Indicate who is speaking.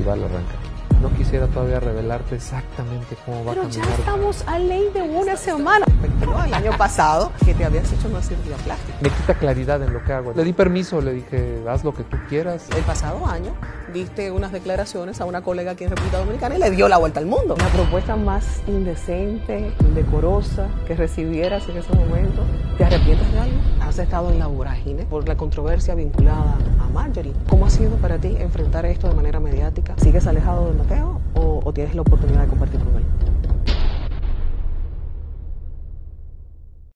Speaker 1: festival arranca. No quisiera todavía revelarte exactamente cómo va
Speaker 2: Pero
Speaker 1: a
Speaker 2: ya
Speaker 1: caminar.
Speaker 2: estamos a ley de una semana.
Speaker 3: ¿no? El año pasado que te habías hecho una cirugía plástica.
Speaker 1: Me quita claridad en lo que hago. Le di permiso, le dije, haz lo que tú quieras.
Speaker 3: El pasado año diste unas declaraciones a una colega aquí en República Dominicana y le dio la vuelta al mundo. La propuesta más indecente, indecorosa que recibieras en ese momento. ¿Te arrepientes de algo? Estado en la vorágine por la controversia vinculada a Marjorie. ¿Cómo ha sido para ti enfrentar esto de manera mediática? ¿Sigues alejado de Mateo o, o tienes la oportunidad de compartir con él?